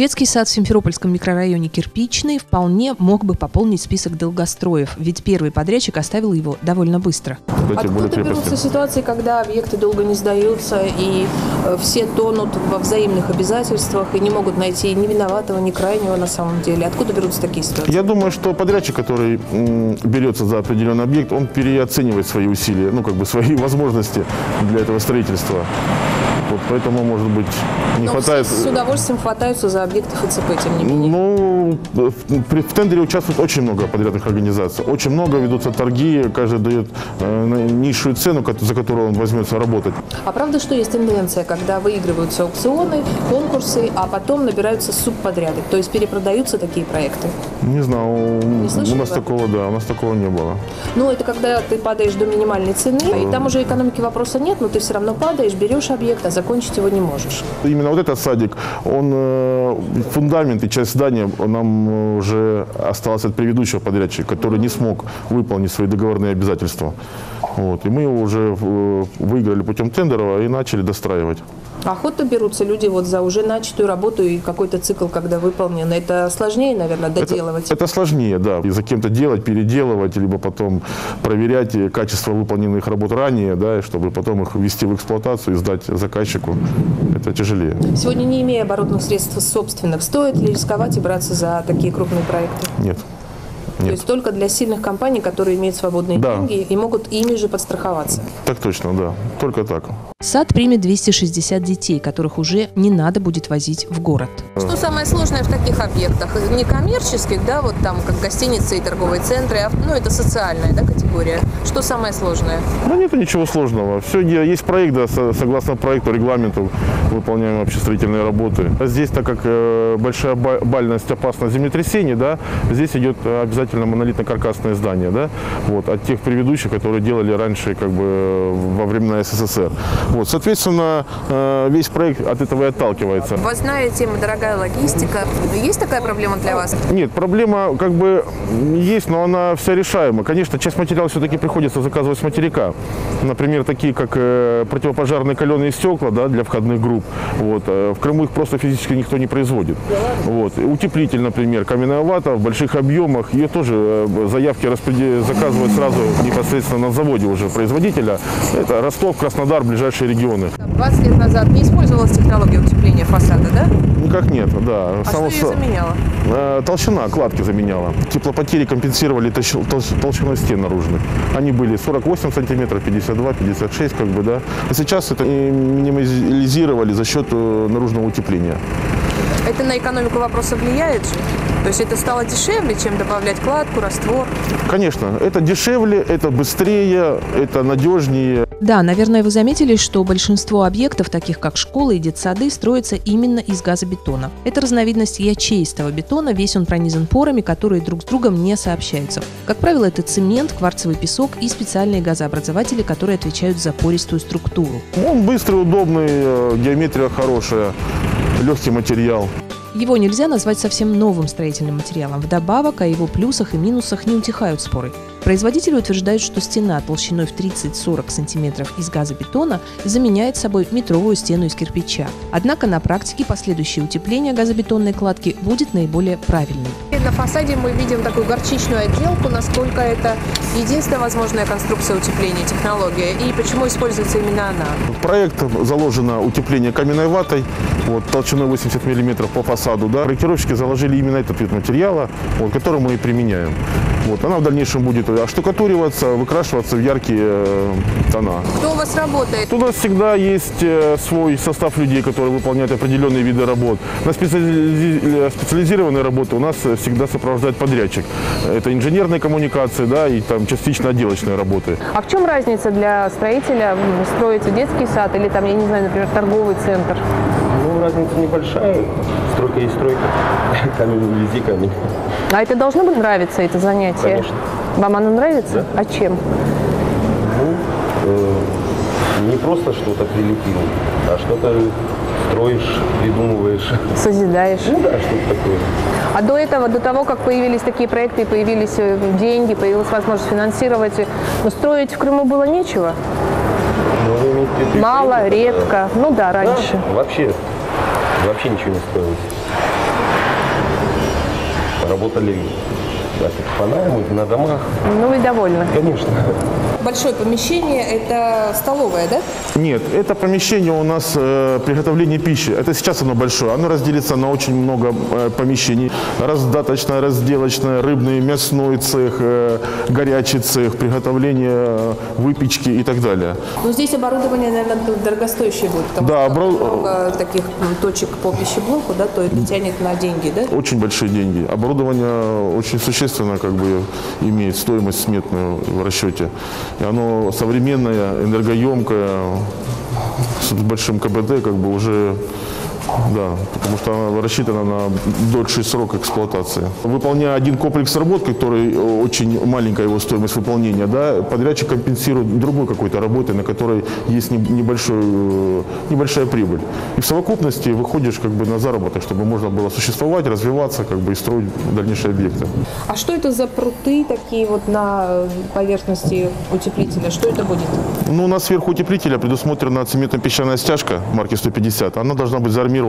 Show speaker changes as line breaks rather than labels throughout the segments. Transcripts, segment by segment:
Детский сад в Симферопольском микрорайоне Кирпичный вполне мог бы пополнить список долгостроев, ведь первый подрядчик оставил его довольно быстро.
Откуда берутся ситуации, когда объекты долго не сдаются и э, все тонут во взаимных обязательствах и не могут найти ни виноватого, ни крайнего на самом деле? Откуда берутся такие ситуации?
Я думаю, что подрядчик, который берется за определенный объект, он переоценивает свои усилия, ну, как бы свои возможности для этого строительства. Вот поэтому, может быть, не
Но
хватает...
все с удовольствием хватаются за объекты ФЦП, тем не менее.
Ну, в, в тендере участвует очень много подрядных организаций. Очень много ведутся торги, каждый дает э, низшую цену, за которую он возьмется работать.
А правда, что есть тенденция, когда выигрываются аукционы, конкурсы, а потом набираются субподряды, то есть перепродаются такие проекты?
Не знаю,
слышали
у нас такого, да, у нас такого не было.
Ну, это когда ты падаешь до минимальной цены, и там уже экономики вопроса нет, но ты все равно падаешь, берешь объект, а закончить его не можешь.
Именно вот этот садик, он фундамент и часть здания нам э, уже осталась от предыдущего подрядчика, который не смог выполнить свои договорные обязательства. Вот. И мы его уже э, выиграли путем тендера и начали достраивать.
Охотно берутся люди вот за уже начатую работу и какой-то цикл, когда выполнен. Это сложнее, наверное, доделывать.
Это сложнее, да. И за кем-то делать, переделывать, либо потом проверять качество выполненных работ ранее, да, и чтобы потом их ввести в эксплуатацию и сдать заказчику. Это тяжелее.
Сегодня, не имея оборотных средств собственных, стоит ли рисковать и браться за такие крупные проекты?
Нет.
То
Нет.
есть только для сильных компаний, которые имеют свободные
Да.
деньги и могут ими же подстраховаться.
Так точно, да. Только так.
Сад примет 260 детей, которых уже не надо будет возить в город.
Что самое сложное в таких объектах? Не коммерческих, да, вот там как гостиницы и торговые центры, а, ну это социальная да, категория. Что самое сложное?
Ну, нет ничего сложного. Все есть проект, да, со- согласно проекту, регламенту выполняем общестроительные работы. А здесь, так как э, большая ба- бальность опасна землетрясений, да, здесь идет э, обязательно монолитно-каркасное здание, да, вот, от тех предыдущих, которые делали раньше, как бы, э, во времена СССР. Вот, соответственно, э, весь проект от этого и отталкивается.
Возная тема, дорогая логистика. Есть такая проблема для вас?
Нет, проблема как бы есть, но она вся решаема. Конечно, часть материала все-таки приходится заказывать с материка. Например, такие как э, противопожарные каленые стекла да, для входных групп. Вот. э, В Крыму их просто физически никто не производит. Вот. Утеплитель, например, каменная вата в больших объемах. Ее тоже заявки распреде- заказывают сразу непосредственно на заводе уже производителя. Это Ростов, Краснодар, ближайшие регионы.
20 лет назад не использовалась технология утепления фасада, да?
Никак нет, да.
А
Само
что ее заменяло?
Э, Толщина кладки заменяла. Теплопотери компенсировали толщ- толщ- толщиной стен наружных. Они были 48 сантиметров, 52, 56, как бы, да. А сейчас это минимализировали за счет э, наружного утепления.
Это на экономику вопроса влияет же? То есть это стало дешевле, чем добавлять кладку, раствор?
Конечно, это дешевле, это быстрее, это надежнее.
Да, наверное, вы заметили, что большинство объектов, таких как школы и детсады, строятся именно из газобетона. Это разновидность ячеистого бетона, весь он пронизан порами, которые друг с другом не сообщаются. Как правило, это цемент, кварцевый песок и специальные газообразователи, которые отвечают за пористую структуру.
Он быстрый, удобный, э, геометрия хорошая, легкий материал.
Его нельзя назвать совсем новым строительным материалом. Вдобавок, о его плюсах и минусах не утихают споры. Производители утверждают, что стена толщиной в 30-40 сантиметров из газобетона заменяет собой метровую стену из кирпича. Однако на практике последующее утепление газобетонной кладки будет наиболее правильным.
На фасаде мы видим такую горчичную отделку, насколько это единственная возможная конструкция утепления, технология, и почему используется именно она.
Проект заложено утепление каменной ватой, вот, толщиной 80 мм по фасаду. Да. Проектировщики заложили именно этот вид материала, вот, который мы и применяем. Вот, она в дальнейшем будет оштукатуриваться, выкрашиваться в яркие э, тона.
Кто у вас работает?
У нас всегда есть э, свой состав людей, которые выполняют определенные виды работ. На э, специализированные работы у нас всегда сопровождает подрядчик. Это инженерные коммуникации, да, и там частично отделочные работы.
А в чем разница для строителя м, строить детский сад или там, я не знаю, например, торговый центр?
Ну, разница небольшая. Стройка есть стройка. Камень везде камень.
А это должно быть нравиться, это занятие?
Конечно.
Вам оно нравится? А чем?
Ну, э, не просто что-то прилепил, а что-то строишь, придумываешь.
Созидаешь.
Ну да, что-то такое.
А до этого, до того, как появились такие проекты, появились э, деньги, появилась возможность финансировать, э, но строить в Крыму было нечего?
Ну,
Мало, редко. Ну да,
да?
раньше.
Да, вообще, вообще ничего не стоило. Работали на домах.
Ну и довольно.
Конечно.
Большое помещение – это столовая, да?
Нет, это помещение у нас э, приготовление пищи. Это сейчас оно большое. Оно разделится на очень много э, помещений. Раздаточное, разделочное, рыбный, мясной цех, э, горячий цех, приготовление э, выпечки и так далее.
Ну, здесь оборудование, наверное, дорогостоящее будет, потому
Да,
что много таких точек по пищеблоку, да, то это тянет на деньги, да?
Очень большие деньги. Оборудование очень существенно как бы имеет стоимость сметную в расчете. И оно современное, энергоемкое, с большим КБД как бы уже да, потому что она рассчитана на дольший срок эксплуатации. Выполняя один комплекс работ, который э, очень маленькая его стоимость выполнения, да, подрядчик компенсирует другой какой-то работой, на которой есть не- небольшой, э, небольшая прибыль. И в совокупности выходишь как бы на заработок, чтобы можно было существовать, развиваться как бы, и строить дальнейшие объекты.
А что это за пруты такие вот на поверхности утеплителя? Что это будет?
Ну, у нас сверху утеплителя предусмотрена цементно-песчаная стяжка марки 150. Она должна быть заармирована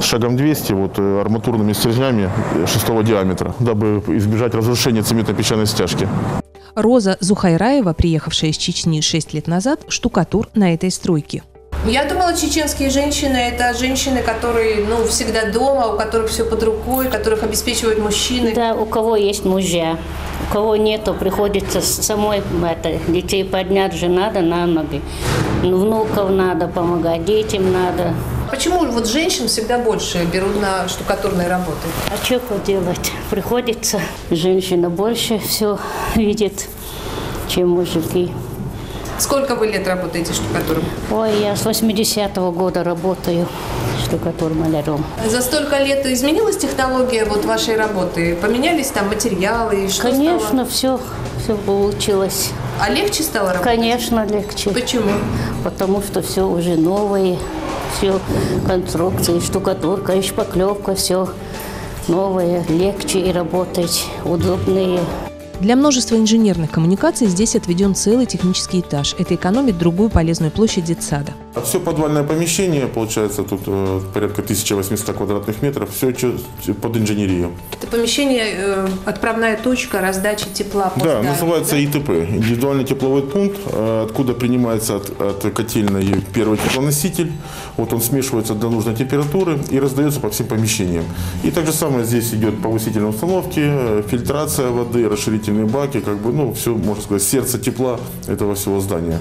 с шагом 200 вот, э, арматурными стержнями э, шестого диаметра, дабы избежать разрушения цементно-песчаной стяжки.
Роза Зухайраева, приехавшая из Чечни 6 лет назад, штукатур на этой стройке.
Я думала, чеченские женщины – это женщины, которые, ну, всегда дома, у которых все под рукой, которых обеспечивают мужчины.
Да, у кого есть мужья, у кого нету, приходится с- самой это, детей поднять же надо на ноги. Ну, Внуков надо помогать, детям надо.
Почему вот женщин всегда больше берут на штукатурные работы?
А что поделать? Приходится. Женщина больше все видит, чем мужики.
Сколько вы лет работаете штукатуром?
Ой, я с 80-го года работаю штукатур-маляром.
За столько лет изменилась технология вот вашей работы? Поменялись там материалы? Что
Конечно, все, все получилось.
стало? А легче стало работать?
Конечно, легче.
Почему?
потому что все уже новое, все конструкции, штукатурка, и шпаклевка, все новое, легче и работать, удобнее.
Для множества инженерных коммуникаций здесь отведен целый технический этаж. Это экономит другую полезную площадь детсада.
Все подвальное помещение, получается, тут э, порядка 1800 квадратных метров, все под инженерию.
Это помещение, э, отправная точка раздачи тепла по
Да,
зданию,
называется
да?
ИТП, индивидуальный тепловой пункт, э, откуда принимается от, от котельной первый теплоноситель. Вот он смешивается до нужной температуры и раздается по всем помещениям. И так же самое здесь идет повысительные установки, фильтрация воды, расширительные баки, как бы, ну, все, можно сказать, сердце тепла этого всего здания.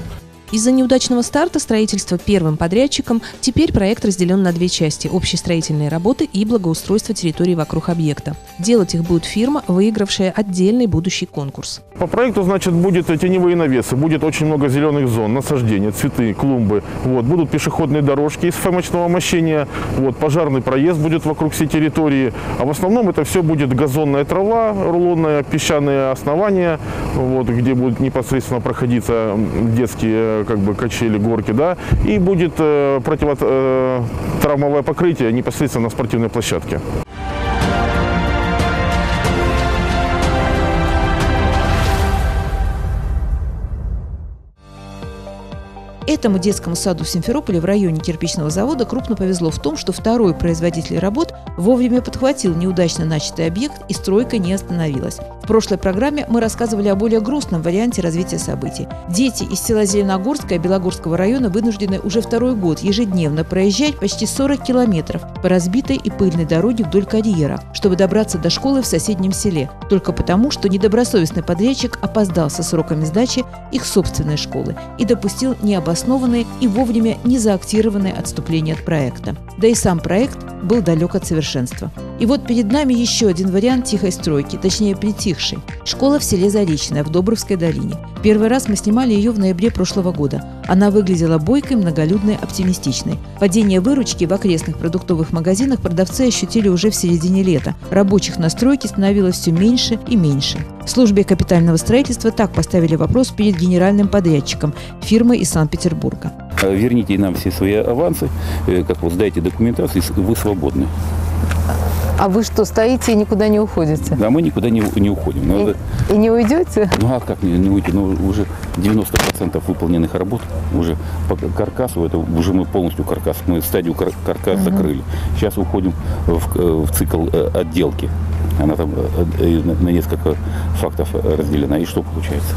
Из-за неудачного старта строительства первым подрядчиком теперь проект разделен на две части – общие строительные работы и благоустройство территории вокруг объекта. Делать их будет фирма, выигравшая отдельный будущий конкурс.
По проекту, значит, будет теневые навесы, будет очень много зеленых зон, насаждения, цветы, клумбы. Вот, будут пешеходные дорожки из фэмочного мощения, вот, пожарный проезд будет вокруг всей территории. А в основном это все будет газонная трава, рулонная, песчаные основания, вот, где будут непосредственно проходиться детские как бы, качели, горки, да, и будет э, противотравмовое покрытие непосредственно на спортивной площадке.
Этому детскому саду в Симферополе в районе кирпичного завода крупно повезло в том, что второй производитель работ вовремя подхватил неудачно начатый объект и стройка не остановилась. В прошлой программе мы рассказывали о более грустном варианте развития событий. Дети из села Зеленогорское Белогорского района вынуждены уже второй год ежедневно проезжать почти 40 километров по разбитой и пыльной дороге вдоль карьера, чтобы добраться до школы в соседнем селе, только потому, что недобросовестный подрядчик опоздал со сроками сдачи их собственной школы и допустил необоснованные и вовремя не заактированные отступления от проекта. Да и сам проект был далек от совершенства. И вот перед нами еще один вариант тихой стройки, точнее притихшей. Школа в селе Заречное в Добровской долине. Первый раз мы снимали ее в ноябре прошлого года. Она выглядела бойкой, многолюдной, оптимистичной. Падение выручки в окрестных продуктовых магазинах продавцы ощутили уже в середине лета. Рабочих на стройке становилось все меньше и меньше. В службе капитального строительства так поставили вопрос перед генеральным подрядчиком фирмой из Санкт-Петербурга.
Э, Верните нам все свои авансы, э, как вот сдайте документацию, и вы свободны.
А вы что, стоите и никуда не уходите?
А мы никуда не, не уходим. Ну, это-
И не уйдете?
ну а как не, не уйти? Ну уже 90% выполненных работ уже по каркасу, это уже мы полностью каркас, мы стадию кар- каркас закрыли. Сейчас уходим в, в цикл э, отделки. Она там э, на- несколько фактов разделена. И что получается?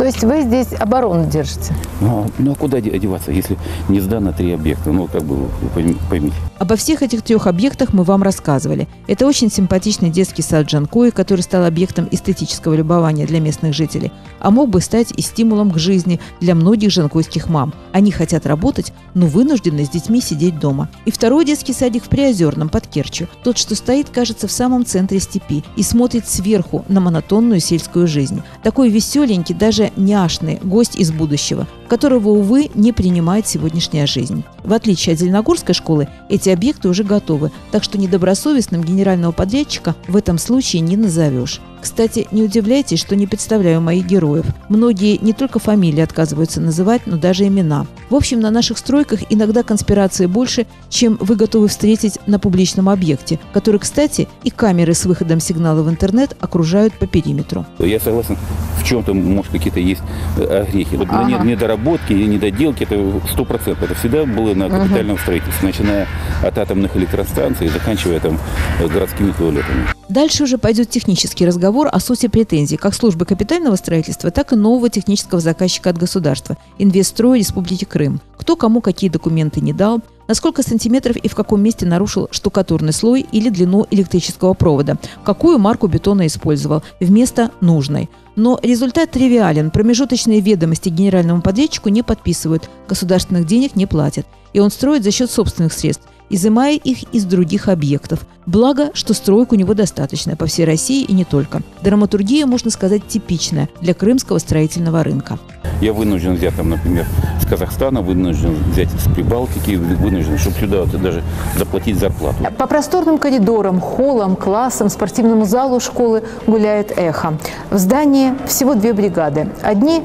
То есть вы здесь оборону держите?
Ну, а- ну а куда де- одеваться, если не сдано три объекта? Ну, как бы вы пойм- поймите.
Обо всех этих трех объектах мы вам рассказывали. Это очень симпатичный детский сад Джанкои, который стал объектом эстетического любования для местных жителей, а мог бы стать и стимулом к жизни для многих жанкойских мам. Они хотят работать, но вынуждены с детьми сидеть дома. И второй детский садик в Приозерном, под Керчью. Тот, что стоит, кажется, в самом центре степи и смотрит сверху на монотонную сельскую жизнь. Такой веселенький, даже няшный гость из будущего, которого, увы, не принимает сегодняшняя жизнь. В отличие от Зеленогорской школы, эти объекты уже готовы, так что недобросовестным генерального подрядчика в этом случае не назовешь. Кстати, не удивляйтесь, что не представляю моих героев. Многие не только фамилии отказываются называть, но даже имена. В общем, на наших стройках иногда конспирации больше, чем вы готовы встретить на публичном объекте, который, кстати, и камеры с выходом сигнала в интернет окружают по периметру.
Я согласен, в чем-то, может, какие-то есть э, огрехи. Вот
Ага.
не- недоработки и недоделки, это сто процентов. Это всегда было на капитальном строительстве, начиная от атомных электростанций и заканчивая там э, городскими туалетами.
Дальше уже пойдет технический разговор о сути претензий как службы капитального строительства, так и нового технического заказчика от государства – Инвестстрой Республики Крым. Кто кому какие документы не дал, на сколько сантиметров и в каком месте нарушил штукатурный слой или длину электрического провода, какую марку бетона использовал вместо нужной. Но результат тривиален. Промежуточные ведомости генеральному подрядчику не подписывают, государственных денег не платят. И он строит за счет собственных средств, изымая их из других объектов. Благо, что строек у него достаточно по всей России и не только. Драматургия, можно сказать, типичная для крымского строительного рынка.
Я вынужден взять, там, например, с Казахстана, вынужден взять с Прибалтики, вынужден, чтобы сюда вот даже заплатить зарплату.
По просторным коридорам, холлам, классам, спортивному залу школы гуляет эхо. В здании всего две бригады. Одни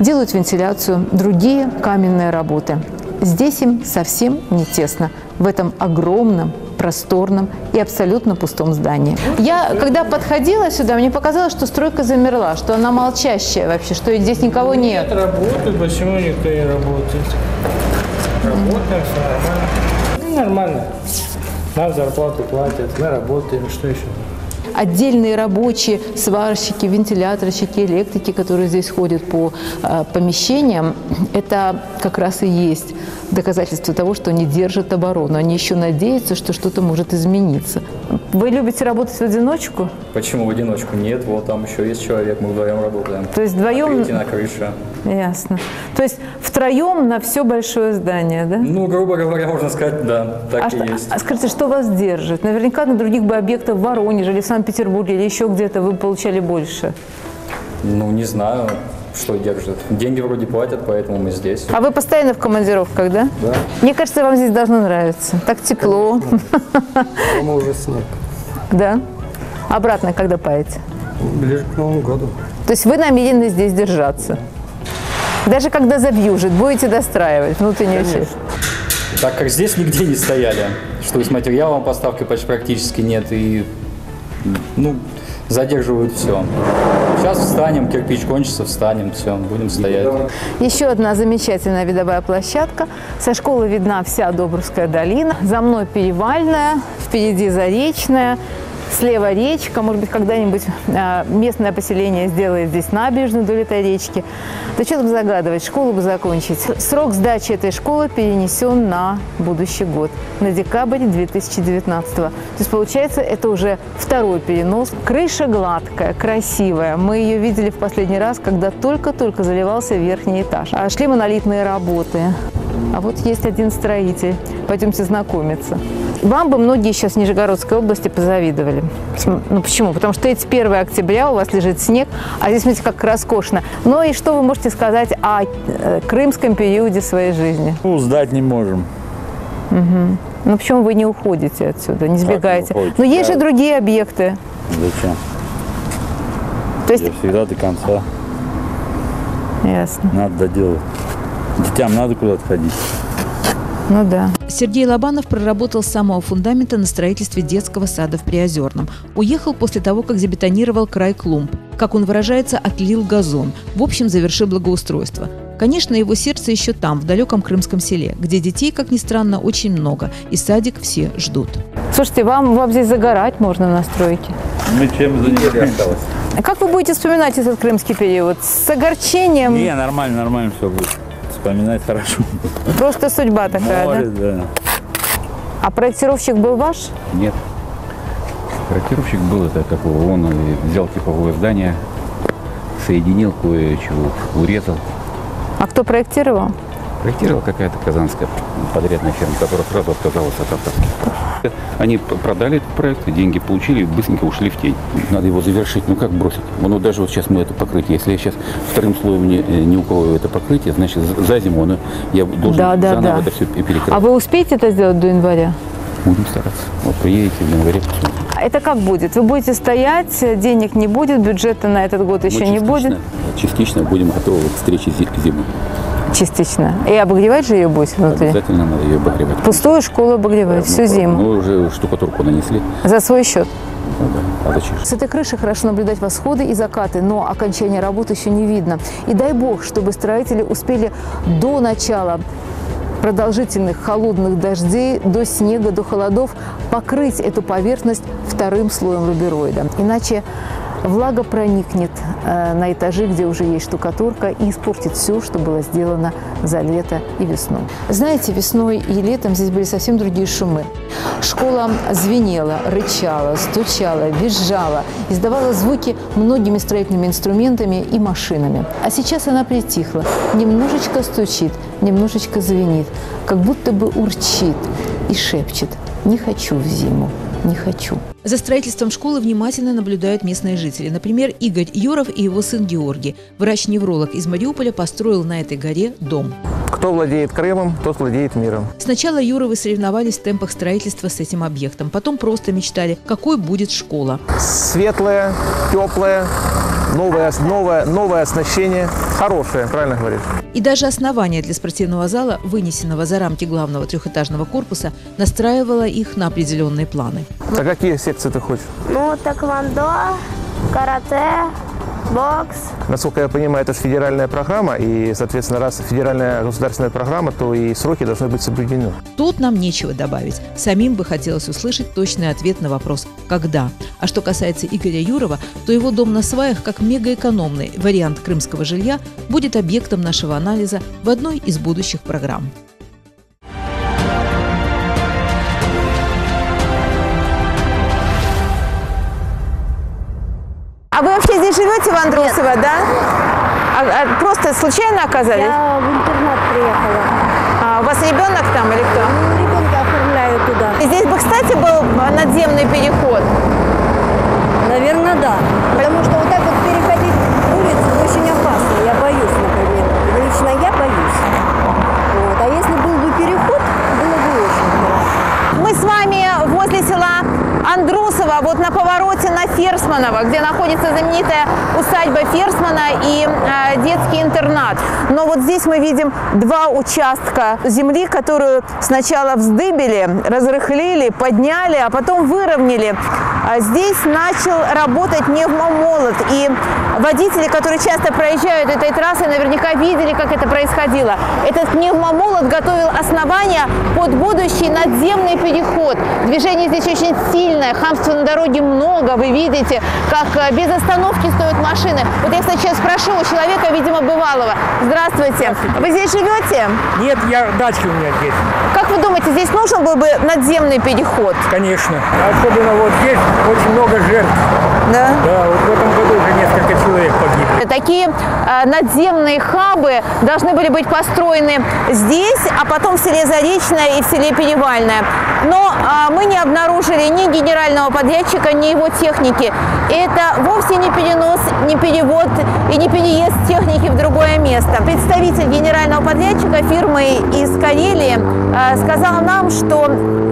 делают вентиляцию, другие – каменные работы. Здесь им совсем не тесно в этом огромном, просторном и абсолютно пустом здании. Я, когда подходила сюда, мне показалось, что стройка замерла, что она молчащая вообще, что здесь никого нет.
Работают, почему никто не работает? Работаем, все нормально. Ну, нормально. Нам зарплату платят, мы работаем, что еще?
Отдельные рабочие, сварщики, вентиляторщики, электрики, которые здесь ходят по э, помещениям, это как раз и есть доказательство того, что они держат оборону. Они еще надеются, что что-то может измениться. Вы любите работать в одиночку?
Почему в одиночку? Нет, вот там еще есть человек, мы вдвоем работаем.
То есть вдвоем...
Третий на крыше.
Ясно. То есть втроем на все большое здание, да?
Ну, грубо говоря, можно сказать, да, так
а,
и
что-
есть.
а скажите, что вас держит? Наверняка на других бы объектах в Воронеже или в Санкт-Петербурге или еще где-то вы получали больше.
Ну, не знаю, что держит. Деньги вроде платят, поэтому мы здесь.
А вы постоянно в командировках, да?
Да.
Мне кажется, вам здесь должно нравиться. Так тепло.
Мы уже снег.
Да? Обратно когда поедете?
Ближе к Новому году.
То есть вы намерены здесь держаться? Даже когда забьюжит, будете достраивать внутреннюю часть?
Так как здесь нигде не стояли, что и с материалом поставки почти практически нет, и, ну, задерживают все. Сейчас встанем, кирпич кончится, встанем, все, будем стоять.
Еще одна замечательная видовая площадка. Со школы видна вся Добруская долина. За мной Перевальная, впереди Заречная. Слева речка, может быть, когда-нибудь а, местное поселение сделает здесь набережную вдоль этой речки. Да что там загадывать, школу бы закончить. Срок сдачи этой школы перенесен на будущий год, на декабрь 2019. То есть, получается, это уже второй перенос. Крыша гладкая, красивая. Мы ее видели в последний раз, когда только-только заливался верхний этаж. А шли монолитные работы. А вот есть один строитель. Пойдемте знакомиться. Вам бы многие сейчас в Нижегородской области позавидовали. Ну почему? Потому что 31 октября у вас лежит снег, а здесь, смотрите, как роскошно. Ну и что вы можете сказать о э, крымском периоде своей жизни?
Ну, сдать не можем.
Ну почему вы не уходите отсюда, не сбегаете?
уходите?
Но есть же
Да.
другие объекты.
Зачем?
То есть,
Я всегда до конца.
ясно.
Надо доделать. Детям надо куда-то ходить.
Ну да.
Сергей Лобанов проработал с самого фундамента на строительстве детского сада в Приозерном. Уехал после того, как забетонировал край клумб. Как он выражается, отлил газон. В общем, завершил благоустройство. Конечно, его сердце еще там, в далеком крымском селе, где детей, как ни странно, очень много, и садик все ждут.
Слушайте, вам, вам здесь загорать можно на стройке.
Мы чем занимаемся?
А Как вы будете вспоминать этот крымский период? С огорчением?
Не, нормально, нормально все будет. Вспоминать хорошо.
Просто судьба такая,
Море,
да?
да.
А проектировщик был ваш?
Нет. Проектировщик был, это как его, он взял типовое здание, соединил кое-чего, урезал.
А кто проектировал?
Проектировала какая-то казанская подрядная фирма, которая сразу отказалась от авторских. Они продали этот проект, деньги получили и быстренько ушли в тень. Надо его завершить. Ну как бросить? Ну даже вот сейчас мы это покрытие. Если я сейчас вторым слоем не, не укрою это покрытие, значит за- зиму оно, я должен
Да, да,
заново
да.
это все перекрыть.
А вы успеете это сделать до января?
Будем стараться. Вот приедете в январе, посмотрим.
А Это как будет? Вы будете стоять, денег не будет, бюджета на этот год еще не будет?
частично- будем готовы к встрече зи- зимы.
Частично. И обогревать же ее будете внутри?
Обязательно надо ее обогревать.
Пустую школу обогревать всю
Ну,
зиму.
Мы уже штукатурку нанесли.
За свой счет.
Ну да. А зачем?
С этой крыши хорошо наблюдать восходы и закаты, но окончания работы еще не видно. И дай бог, чтобы строители успели до начала продолжительных холодных дождей, до снега, до холодов покрыть эту поверхность вторым слоем рубероида. Иначе влага проникнет э, на этажи, где уже есть штукатурка, и испортит все, что было сделано за лето и весну. Знаете, весной и летом здесь были совсем другие шумы. Школа звенела, рычала, стучала, визжала, издавала звуки многими строительными инструментами и машинами. А сейчас она притихла, немножечко стучит, немножечко звенит, как будто бы урчит и шепчет «Не хочу в зиму, не хочу».
За строительством школы внимательно наблюдают местные жители. Например, Игорь Юров и его сын Георгий. Врач-невролог из Мариуполя построил на этой горе дом.
Кто владеет Крымом, тот владеет миром.
Сначала Юровы соревновались в темпах строительства с этим объектом. Потом просто мечтали, какой будет школа.
Светлое, теплое, новое, новое, новое оснащение. Хорошее, правильно говоришь.
И даже основание для спортивного зала, вынесенного за рамки главного трехэтажного корпуса, настраивало их на определенные планы.
А какие секции ты хочешь?
Ну, тэквондо, карате, бокс.
Насколько я понимаю, это же федеральная программа, и, соответственно, раз федеральная государственная программа, то и сроки должны быть соблюдены.
Тут нам нечего добавить. Самим бы хотелось услышать точный ответ на вопрос «когда?». А что касается Игоря Юрова, то его дом на сваях, как мегаэкономный вариант крымского жилья, будет объектом нашего анализа в одной из будущих программ.
Живете в Андросово, да? А- а просто случайно оказались?
Я в интернат приехала.
А у вас ребенок там или кто?
Ну, ребенка оформляю туда.
Здесь бы, кстати, был надземный переход.
Наверное, да. Потому что вот так вот переходить улицу очень опасно. Я боюсь, например. Лично я боюсь. Вот. А если был бы переход, было бы очень хорошо.
Мы с вами возле села Андрусово, вот на повороте на Ферсманово, где находится знаменитая усадьба Ферсмана и э, детский интернат. Но вот здесь мы видим два участка земли, которую сначала вздыбили, разрыхлили, подняли, а потом выровняли. А здесь начал работать пневмомолот. И водители, которые часто проезжают этой трассой, наверняка видели, как это происходило. Этот пневмомолот готовил основания под будущий надземный переход. Движение здесь очень сильное, хамства на дороге много. Вы видите, как э, без остановки стоят машины. Вот я, кстати, сейчас спрошу у человека, видимо, бывалого. Здравствуйте. Вы здесь живете?
Нет, я дача у меня здесь.
Как вы думаете, здесь нужен был бы надземный переход?
Конечно. Особенно вот здесь очень много жертв.
Да?
Да, вот в этом году уже несколько человек погибло.
Такие э, надземные хабы должны были быть построены здесь, а потом в селе Заречное и в селе Перевальное. Но э, мы не обнаружили ни генерального подрядчика, ни его техники. Это вовсе не перенос, не перевод и не переезд техники в другое место. Представитель генерального подрядчика фирмы из Карелии э, сказал нам, что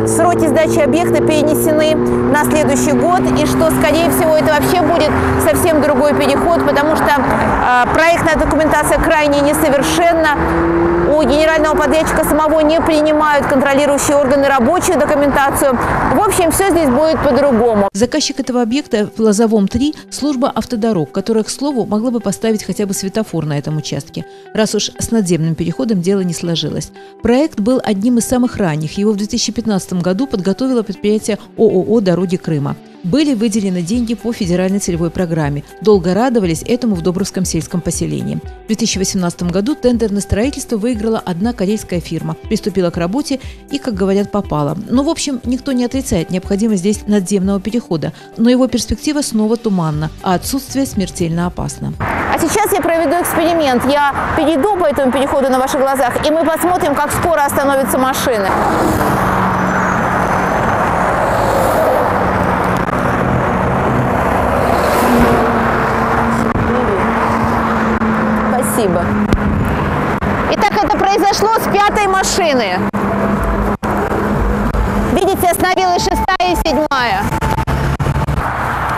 сроки сдачи объекта перенесены на следующий год и что, скорее всего, это это вообще будет совсем другой переход, потому что э, проектная документация крайне несовершенна. У генерального подрядчика самого не принимают контролирующие органы рабочую документацию. В общем, все здесь будет по-другому.
Заказчик этого объекта в Лозовом-3 – служба автодорог, которая, к слову, могла бы поставить хотя бы светофор на этом участке, раз уж с надземным переходом дело не сложилось. Проект был одним из самых ранних. Его в 2015 году подготовило предприятие ООО «Дороги Крыма». Были выделены деньги по федеральной целевой программе. Долго радовались этому в Добровском сельском поселении. В 2018 году тендер на строительство выиграла одна корейская фирма. Приступила к работе и, как говорят, попала. Ну, в общем, никто не отрицает необходимость здесь надземного перехода, но его перспектива снова туманна, а отсутствие смертельно опасно.
А сейчас я проведу эксперимент. Я перейду по этому переходу на ваших глазах, и мы посмотрим, как скоро остановятся машины. Спасибо. Итак, это произошло с пятой машины. Видите, остановилась шестая и седьмая.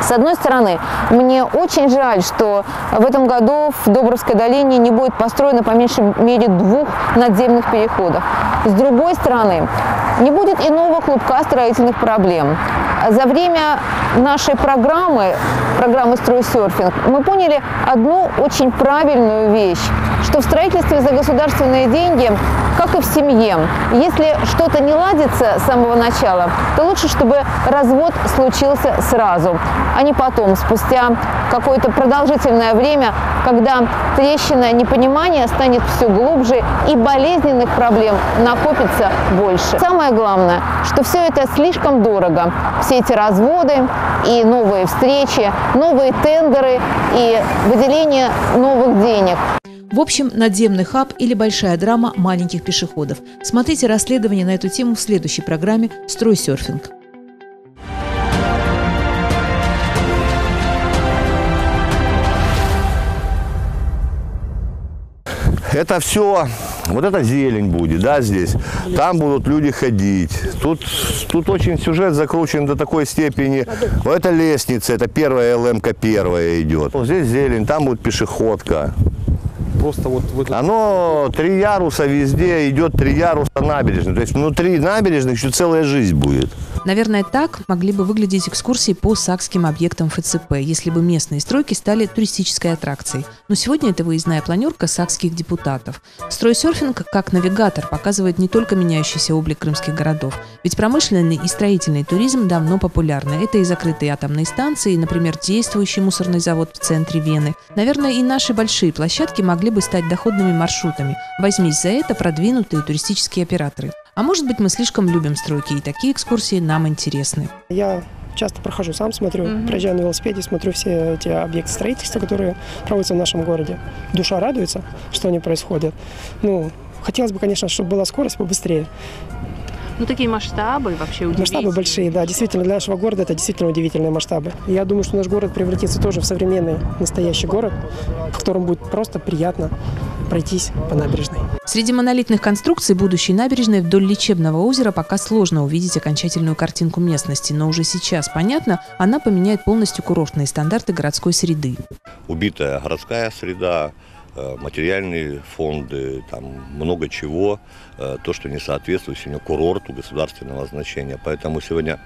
С одной стороны, мне очень жаль, что в этом году в Добровской долине не будет построено по меньшей мере двух надземных переходов. С другой стороны, не будет и нового клубка строительных проблем. За время нашей программы, программы «Стройсерфинг», мы поняли одну очень правильную вещь, что в строительстве за государственные деньги, как и в семье, если что-то не ладится с самого начала, то лучше, чтобы развод случился сразу, а не потом, спустя какое-то продолжительное время, когда трещина непонимания станет все глубже и болезненных проблем накопится больше. Самое главное, что все это слишком дорого. Все эти разводы и новые встречи, новые тендеры и выделение новых денег.
В общем, надземный хаб или большая драма маленьких пешеходов. Смотрите расследование на эту тему в следующей программе «Стройсерфинг».
Это все, вот это зелень будет, да, здесь. Там будут люди ходить. Тут, тут очень сюжет закручен до такой степени. Вот это лестница, это первая ЛМК первая идет. Вот здесь зелень, там будет пешеходка.
Просто вот в этом...
Оно три яруса везде, идет три яруса набережной. То есть внутри набережных еще целая жизнь будет.
Наверное, так могли бы выглядеть экскурсии по сакским объектам ФЦП, если бы местные стройки стали туристической аттракцией. Но сегодня это выездная планерка сакских депутатов. Стройсерфинг, как навигатор, показывает не только меняющийся облик крымских городов. Ведь промышленный и строительный туризм давно популярны. Это и закрытые атомные станции, и, например, действующий мусорный завод в центре Вены. Наверное, и наши большие площадки могли бы стать доходными маршрутами. Возьмись за это продвинутые туристические операторы. А может быть, мы слишком любим стройки, и такие экскурсии нам интересны.
Я часто прохожу, сам смотрю,
Мгм.
проезжаю на велосипеде, смотрю все эти объекты строительства, которые проводятся в нашем городе. Душа радуется, что они происходят. Ну, хотелось бы, конечно, чтобы была скорость побыстрее.
Ну, такие масштабы вообще
Масштабы
удивительные.
большие, да, действительно, для нашего города это действительно удивительные масштабы. Я думаю, что наш город превратится тоже в современный, настоящий город, в котором будет просто приятно пройтись по набережной.
Среди монолитных конструкций будущей набережной вдоль лечебного озера пока сложно увидеть окончательную картинку местности, но уже сейчас понятно, она поменяет полностью курортные стандарты городской среды.
убитая городская среда, э, материальные фонды, там много чего, э, то, что не соответствует сегодня курорту государственного значения. Поэтому сегодня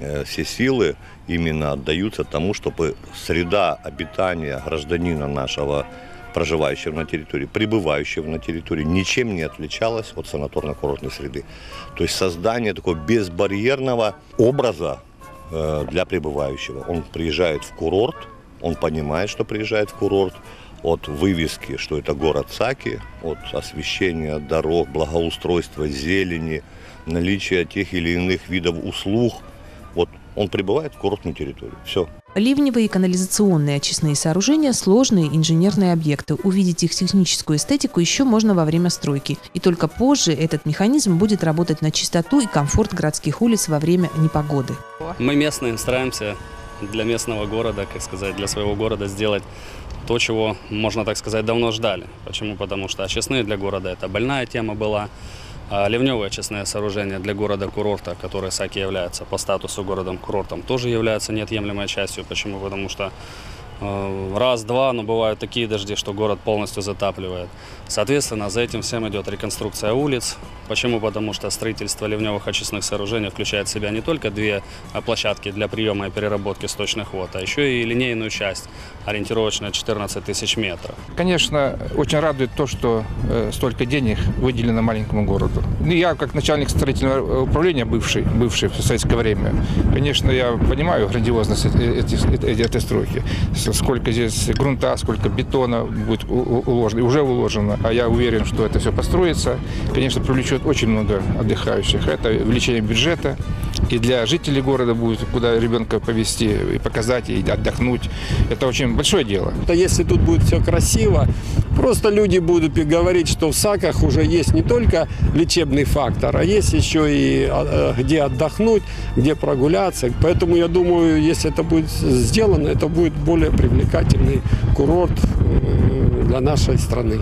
э, все силы именно отдаются тому, чтобы среда обитания гражданина нашего, проживающего на территории, пребывающего на территории, ничем не отличалась от санаторно-курортной среды. То есть создание такого безбарьерного образа э, для пребывающего. Он приезжает в курорт, он понимает, что приезжает в курорт, от вывески, что это город Саки, от освещения дорог, благоустройства зелени, наличия тех или иных видов услуг. Вот он прибывает в курортную территорию. Все.
Ливневые и канализационные очистные сооружения – сложные инженерные объекты. Увидеть их техническую эстетику еще можно во время стройки. И только позже этот механизм будет работать на чистоту и комфорт городских улиц во время непогоды.
Мы местные стараемся для местного города, как сказать, для своего города сделать то, чего, можно так сказать, давно ждали. Почему? Потому что очистные для города это больная тема была. А ливневые очистные сооружения для города-курорта, которые САКи являются по статусу городом-курортом, тоже являются неотъемлемой частью. Почему? Потому что раз-два, но бывают такие дожди, что город полностью затапливает. Соответственно, за этим всем идет реконструкция улиц. Почему? Потому что строительство ливневых очистных сооружений включает в себя не только две а, площадки для приема и переработки сточных вод, а еще и линейную часть, ориентировочная 14 тысяч метров.
Конечно, очень радует то, что э, столько денег выделено маленькому городу. Ну, Я, как начальник строительного управления, бывший, бывший в советское время, конечно, я понимаю грандиозность э- этих- э- этой стройки. Сколько здесь грунта, сколько бетона будет уложено, уже уложено. А я уверен, что это все построится. Конечно, привлечет очень много отдыхающих. Это увеличение бюджета. И для жителей города будет куда ребенка повезти и показать, и отдохнуть. Это очень большое дело.
Если тут будет все красиво, просто люди будут говорить, что в САКах уже есть не только лечебный фактор, а есть еще и а, э, где отдохнуть, где прогуляться. Поэтому я думаю, если это будет сделано, это будет более привлекательный курорт э, для нашей страны.